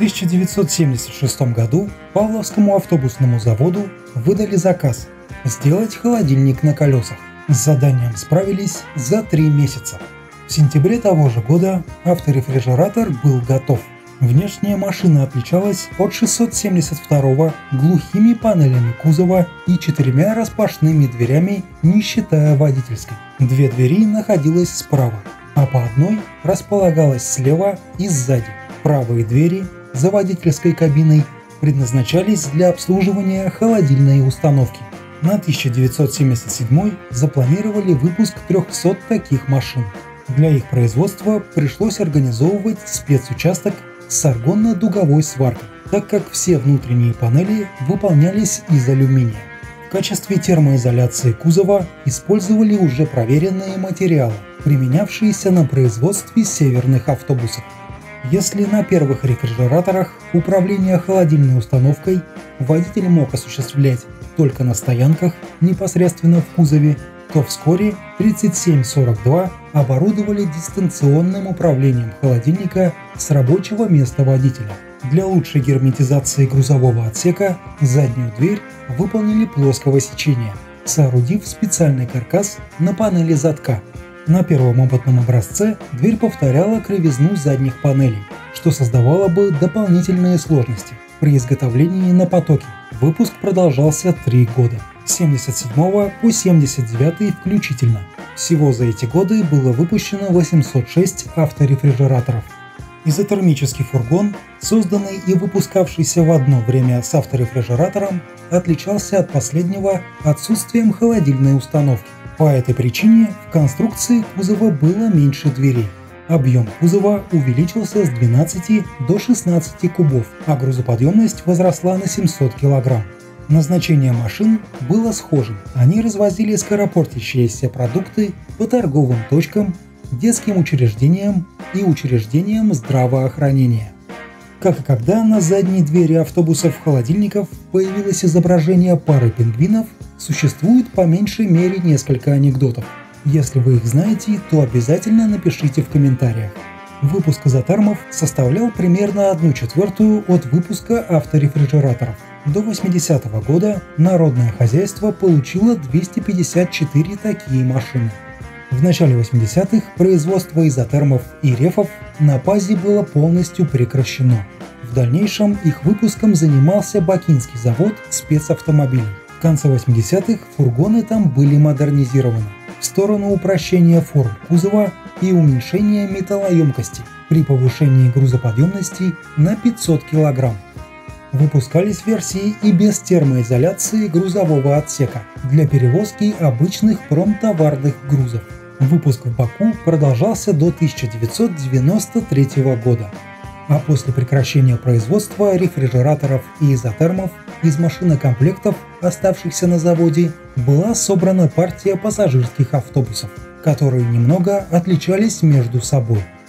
1976 году Павловскому автобусному заводу выдали заказ сделать холодильник на колесах. С заданием справились за три месяца. В сентябре того же года авторефрижератор был готов. Внешняя машина отличалась от 672 глухими панелями кузова и четырьмя распашными дверями, не считая водительской. Две двери находилось справа, а по одной располагалась слева и сзади. Правые двери за водительской кабиной предназначались для обслуживания холодильной установки. На 1977 запланировали выпуск 300 таких машин. Для их производства пришлось организовывать спецучасток с аргонно-дуговой сваркой, так как все внутренние панели выполнялись из алюминия. В качестве термоизоляции кузова использовали уже проверенные материалы, применявшиеся на производстве северных автобусов. Если на первых рефрижераторах управление холодильной установкой водитель мог осуществлять только на стоянках, непосредственно в кузове, то вскоре 3742 оборудовали дистанционным управлением холодильника с рабочего места водителя. Для лучшей герметизации грузового отсека заднюю дверь выполнили плоского сечения, соорудив специальный каркас на панели задка – на первом опытном образце дверь повторяла кривизну задних панелей, что создавало бы дополнительные сложности при изготовлении на потоке. Выпуск продолжался три года, с 77 по 79 включительно. Всего за эти годы было выпущено 806 авторефрижераторов. Изотермический фургон, созданный и выпускавшийся в одно время с авторефрижератором, отличался от последнего отсутствием холодильной установки. По этой причине в конструкции кузова было меньше дверей. Объем кузова увеличился с 12 до 16 кубов, а грузоподъемность возросла на 700 кг. Назначение машин было схожим. Они развозили скоропортящиеся продукты по торговым точкам, детским учреждениям и учреждениям здравоохранения. Как и когда на задней двери автобусов-холодильников появилось изображение пары пингвинов, существует по меньшей мере несколько анекдотов. Если вы их знаете, то обязательно напишите в комментариях. Выпуск изотармов составлял примерно одну четвертую от выпуска авторефрижераторов. До 80-го года народное хозяйство получило 254 такие машины. В начале 80-х производство изотермов и рефов на ПАЗе было полностью прекращено. В дальнейшем их выпуском занимался Бакинский завод спецавтомобилей. В конце 80-х фургоны там были модернизированы в сторону упрощения форм кузова и уменьшения металлоемкости при повышении грузоподъемности на 500 кг. Выпускались версии и без термоизоляции грузового отсека для перевозки обычных промтоварных грузов. Выпуск в Баку продолжался до 1993 года, а после прекращения производства рефрижераторов и изотермов из машинокомплектов, оставшихся на заводе, была собрана партия пассажирских автобусов, которые немного отличались между собой –